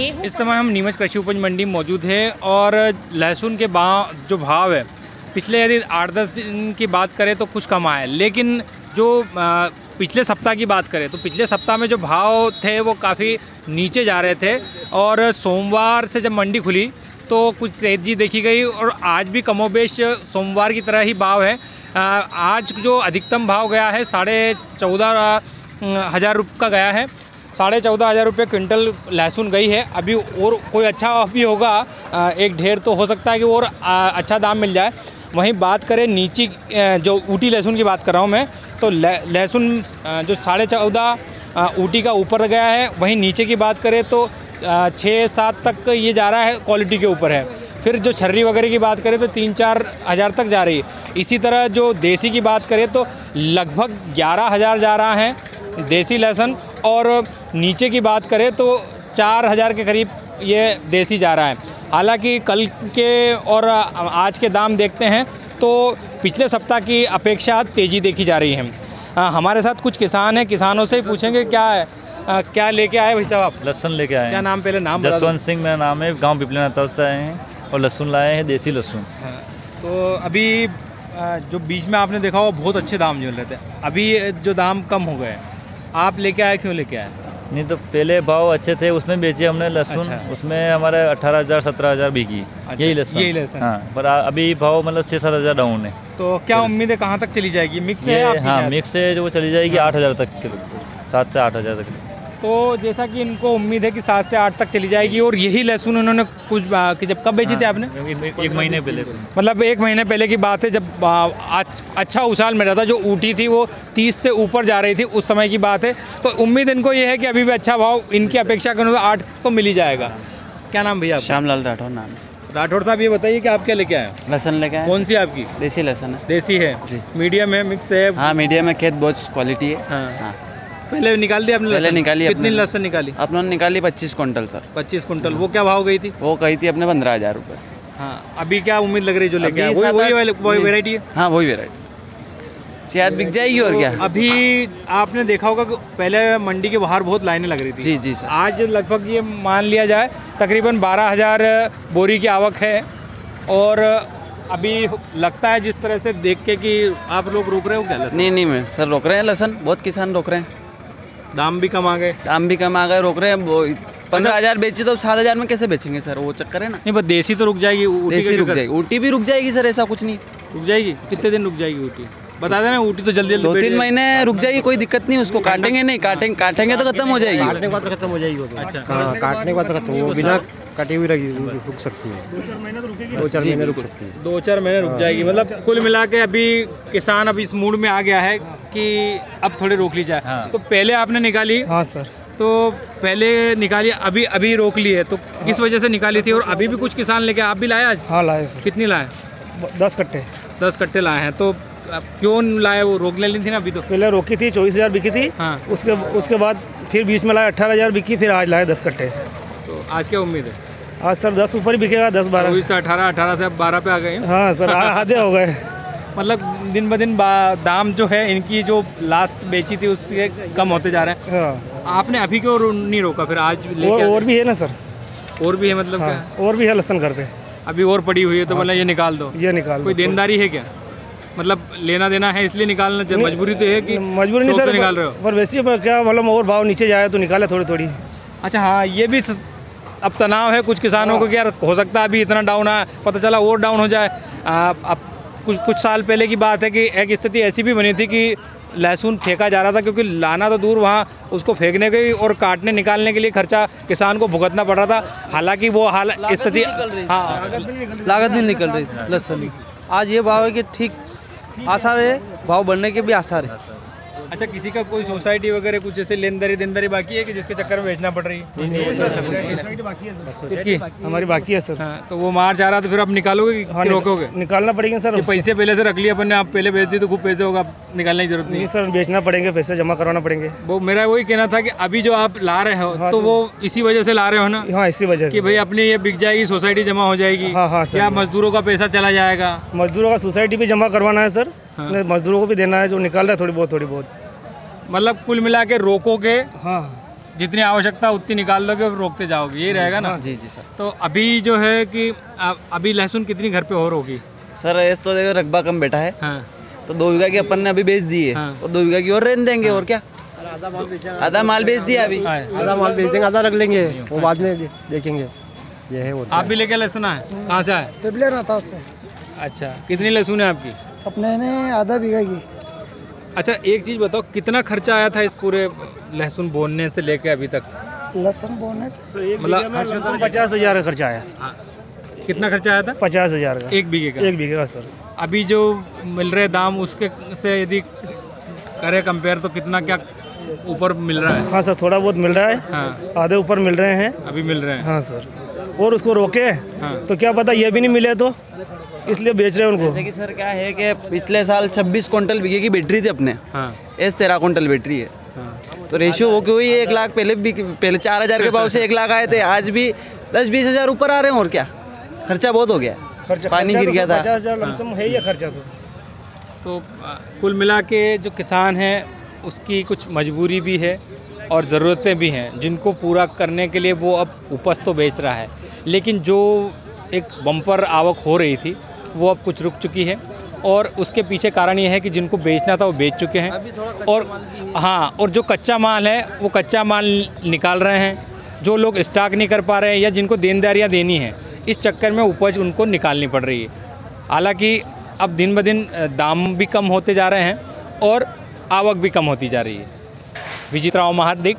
इस समय हम नीमच कृषि उपज मंडी मौजूद है और लहसुन के भाव जो भाव है, पिछले यदि आठ दस दिन की बात करें तो कुछ कम आए लेकिन जो पिछले सप्ताह की बात करें तो पिछले सप्ताह में जो भाव थे वो काफ़ी नीचे जा रहे थे और सोमवार से जब मंडी खुली तो कुछ तेज़ी देखी गई और आज भी कमोबेश सोमवार की तरह ही भाव है। आज जो अधिकतम भाव गया है, साढ़े चौदह हज़ार रुपये का गया है। साढ़े चौदह हज़ार रुपये क्विंटल लहसुन गई है। अभी और कोई अच्छा भी होगा एक ढेर तो हो सकता है कि और अच्छा दाम मिल जाए। वहीं बात करें नीची जो ऊटी लहसुन की बात कर रहा हूँ मैं तो लहसुन जो साढ़े चौदह ऊटी का ऊपर गया है। वहीं नीचे की बात करें तो छः सात तक ये जा रहा है, क्वालिटी के ऊपर है। फिर जो छर्री वगैरह की बात करें तो तीन चार हज़ार तक जा रही है। इसी तरह जो देसी की बात करें तो लगभग ग्यारह हज़ार जा रहा है देसी लहसुन और नीचे की बात करें तो चार हज़ार के करीब ये देसी जा रहा है। हालाँकि कल के और आज के दाम देखते हैं तो पिछले सप्ताह की अपेक्षा तेज़ी देखी जा रही है। आ, हमारे साथ कुछ किसान हैं किसानों से ही पूछेंगे क्या है आ, क्या लेके आए भाई साहब आप? लहसुन लेके आए क्या नाम पहले नाम जसवंत सिंह मेरा नाम है गाँव पिपले से आए हैं और लहसुन लाए हैं देसी लहसुन। हाँ, तो अभी जो बीच में आपने देखा वो बहुत अच्छे दाम मिल रहे थे अभी जो दाम कम हो गए आप लेके आए क्यों लेके आए? नहीं तो पहले भाव अच्छे थे उसमें बेचे हमने लहसुन। अच्छा। उसमें हमारे अठारह हज़ार सत्रह हज़ार बिकी अच्छा, यही लहसुन। यही लहसुन। हाँ पर अभी भाव मतलब छः सात हज़ार डाउन है। तो क्या उम्मीद है कहाँ तक चली जाएगी? मिक्स है हाँ मिक्स है जो चली जाएगी आठ हज़ार तक सात से आठ हज़ार तक। तो जैसा कि इनको उम्मीद है कि सात से आठ तक चली जाएगी और यही लहसुन उन्होंने कुछ कि जब कब बेची थी आपने? एक, एक महीने पहले। मतलब एक महीने पहले की बात है जब आज अच्छा उछाल मिल रहा था जो ऊटी थी वो तीस से ऊपर जा रही थी उस समय की बात है। तो उम्मीद इनको ये है कि अभी भी अच्छा भाव इनकी अपेक्षा के अनुसार आठ तो मिल ही जाएगा। क्या नाम भैया आपका? श्यामलाल राठौर नाम से। राठौर साहब ये बताइए कि आप क्या लेके आए हैं? लहसन लेके आए कौन सी आपकी? देसी लहसन है। देसी है? जी। मीडियम है मिक्स है? हाँ मीडियम है खेत बहुत क्वालिटी है। हाँ। हाँ। पहले निकाल दिया आपने पहले निकाली कितनी। लहसुन निकाली? अपनों ने निकाली पच्चीस क्विंटल सर। पच्चीस कुंटल वो क्या भाव गई थी? वो कही थी अपने पंद्रह हज़ार रुपये हाँ अभी क्या उम्मीद लग रही जो लेके आए? वही वही वेराइटी है? हाँ वही वेराइटी शायद बिक जाएगी और क्या? अभी आपने देखा होगा कि पहले मंडी के बाहर बहुत लाइनें लग रही थी। जी जी सर। आज लगभग ये मान लिया जाए तकरीबन बारह हज़ार बोरी की आवक है। और अभी लगता है जिस तरह से देख के कि आप लोग रोक रहे हो क्या लहसुन? नहीं नहीं मैं सर रोक रहे हैं लहसन। बहुत किसान रोक रहे हैं। दाम भी कम आ गए। दाम भी कम आ गए रोक रहे हैं। वो पंद्रह हज़ार बेची तो सात हज़ार में कैसे बेचेंगे सर? वो चक्कर है ना। नहीं बस देसी तो रुक जाएगी देसी रुक जाएगी। ऊटी भी रुक जाएगी सर ऐसा कुछ नहीं। रुक जाएगी? कितने दिन रुक जाएगी ऊटी बता देना ऊटी तो जल्दी जल्दी दो तीन महीने रुक जाएगी कोई दिक्कत नहीं उसको काटेंगे नहीं। काटेंगे काटेंगे तो खत्म हो जाएगी। काटने के बाद तो खत्म हो जाएगी वो तो। अच्छा। हाँ काटने के बाद तो खत्म। वो बिना कटी हुई रही रुक सकती है। दो चार महीने रुक सकती है। दो चार महीने रुक जाएगी। मतलब कुल मिला के अभी किसान अब इस मूड में आ गया है कि अब थोड़ी रोक ली जाए। हाँ। तो पहले आपने निकाली? हाँ सर। तो पहले निकाली अभी अभी रोक ली है। तो किस वजह से निकाली थी? और अभी भी कुछ किसान लेके आप भी लाए आज? हाँ लाए सर। कितनी लाए? दस कट्टे। दस कट्टे लाए हैं। तो अब क्यों लाए? वो रोक ले ली थी ना अभी तो। पहले रोकी थी चौबीस हज़ार बिकी थी। हाँ। उसके उसके बाद फिर बीच में लाए अट्ठारह हज़ार बिकी फिर आज लाए दस कट्टे। तो आज क्या उम्मीद है? आज सर दस ऊपर ही बिकेगा दस बारह। से अठारह अठारह से अब बारह पे आ गए हाँ। सर आधे हो गए। मतलब दिन ब दिन दाम जो है इनकी जो लास्ट बेची थी उससे कम होते जा रहे हैं। हाँ। आपने अभी क्यों रो- नहीं रोका? फिर आज और लेके और भी है ना सर। और भी है मतलब हाँ क्या और भी है लहसन घर पे। अभी और पड़ी हुई है तो मतलब ये निकाल दो। ये निकाल कोई देनदारी है क्या? मतलब लेना देना है इसलिए निकालना मजबूरी तो है कि मजबूरी नहीं सर निकाल रहे हो? पर वैसे क्या मतलब और भाव नीचे जाए तो निकाले थोड़ी थोड़ी अच्छा हाँ ये भी अब तनाव है कुछ किसानों को कि यार हो सकता है अभी इतना डाउन है पता चला और डाउन हो जाए। अब कुछ कुछ साल पहले की बात है कि एक स्थिति ऐसी भी बनी थी कि लहसुन फेंका जा रहा था क्योंकि लाना तो दूर वहाँ उसको फेंकने के और काटने निकालने के लिए खर्चा किसान को भुगतना पड़ रहा था। हालाँकि वो हाल स्थिति हाँ। लागत नहीं निकल रही लहसुन आज ये भाव है कि ठीक आसार है भाव बढ़ने के भी आसार है अच्छा किसी का कोई सोसाइटी वगैरह कुछ ऐसे लेनदारी देनदारी बाकी है कि जिसके चक्कर में बेचना पड़ रही है? किसकी? हमारी बाकी है सर। हाँ, तो वो मार्च आ रहा तो फिर आप निकालोगे हाँ रोकोगे? निकालना पड़ेगा सर। पैसे पहले से रख लिए अपन ने आप पहले भेज दी तो खूब पैसे होगा निकालने की ज़रूरत नहीं नहीं सर बेचना पड़ेंगे पैसे जमा करवाना पड़ेंगे। वो मेरा वही कहना था कि अभी जो आप ला रहे हो हाँ, तो तो- वो इसी वजह से ला रहे हो ना? हाँ इसी वजह कि से भाई अपनी ये बिक जाएगी सोसाइटी जमा हो जाएगी। हाँ, हाँ, सर। या मजदूरों का पैसा चला जाएगा। मजदूरों का सोसाइटी भी जमा करवाना है सर। हाँ। मजदूरों को भी देना है जो निकाल रहा है थोड़ी बहुत थोड़ी बहुत। मतलब कुल मिला के रोकोगे हाँ। जितनी आवश्यकता उतनी निकाल लोगे और रोकते जाओगे यही रहेगा ना? जी जी सर। तो अभी जो है कि आ- अभी लहसुन कितनी घर पे और होगी? सर इस तो देखो रकबा कम बैठा है। हाँ। तो दो बीघा की अपन ने अभी बेच दी है। हाँ। और दो बीघा की और रेन देंगे और क्या? आधा माल बेच दिया अभी। हाँ। आधा माल बेच देंगे आधा रख लेंगे। वो बाद में देखेंगे। ये है वो आप भी लेके लहसुन आए? कहाँ से आए? उससे अच्छा। कितनी लहसुन है आपकी? अपने ने आधा बीघा की। अच्छा एक चीज़ बताओ कितना खर्चा आया था इस पूरे लहसुन बोनने से लेके अभी तक? लहसुन बोनने से? मतलब पचास हज़ार का खर्चा आया। कितना खर्चा आया था? पचास हज़ार का। एक बीघे का? एक बीघे का सर। अभी जो मिल रहे दाम उसके से यदि करे कंपेयर तो कितना क्या ऊपर मिल रहा है? हाँ सर थोड़ा बहुत मिल रहा है। हाँ। आधे ऊपर मिल रहे हैं। अभी मिल रहे हैं। हाँ सर। और उसको रोके? हाँ। तो क्या पता ये भी नहीं मिले तो? इसलिए बेच रहे हैं उनको। जैसे कि सर क्या है कि पिछले साल 26 क्विंटल बीघे की बैटरी थी अपने। हाँ। एस तेरह क्विंटल बैटरी है। हाँ। तो रेशियो वो क्यों हुई एक लाख पहले भी पहले चार हज़ार के भाव से एक लाख आए थे आज भी दस बीस हज़ार ऊपर आ रहे हैं और क्या? खर्चा बहुत हो गया। खर्चा पानी गिर तो गया था। पचास हज़ार है। ये खर्चा तो? तो कुल मिला के जो किसान है उसकी कुछ मजबूरी भी है और ज़रूरतें भी हैं जिनको पूरा करने के लिए वो अब उपज तो बेच रहा है। लेकिन जो एक बम्पर आवक हो रही थी वो अब कुछ रुक चुकी है और उसके पीछे कारण ये है कि जिनको बेचना था वो बेच चुके हैं। और हाँ। और जो कच्चा माल है वो कच्चा माल निकाल रहे हैं जो लोग स्टॉक नहीं कर पा रहे हैं या जिनको देनदारियाँ देनी है इस चक्कर में उपज उनको निकालनी पड़ रही है। हालाँकि अब दिन ब दिन दाम भी कम होते जा रहे हैं और आवक भी कम होती जा रही है। विजित राव महादिक